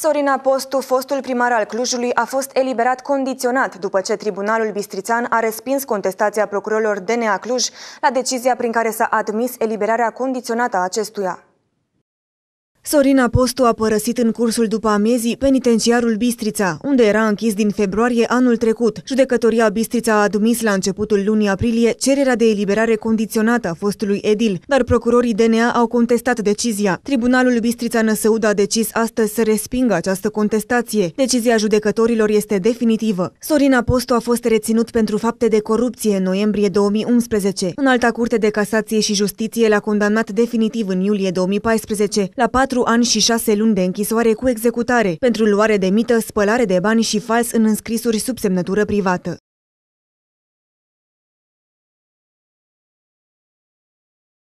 Sorina Postu, fostul primar al Clujului, a fost eliberat condiționat după ce Tribunalul Bistrițan a respins contestația procurorilor DNA Cluj la decizia prin care s-a admis eliberarea condiționată a acestuia. Sorina Postu a părăsit în cursul după amiezii penitenciarul Bistrița, unde era închis din februarie anul trecut. Judecătoria Bistrița a admis la începutul lunii aprilie cererea de eliberare condiționată a fostului edil, dar procurorii DNA au contestat decizia. Tribunalul Bistrița Năsăud a decis astăzi să respingă această contestație. Decizia judecătorilor este definitivă. Sorina Postu a fost reținut pentru fapte de corupție în noiembrie 2011. În alta curte de casație și justiție l-a condamnat definitiv în iulie 2014 la patru 4 ani și 6 luni de închisoare cu executare pentru luare de mită, spălare de bani și fals în înscrisuri sub semnătură privată.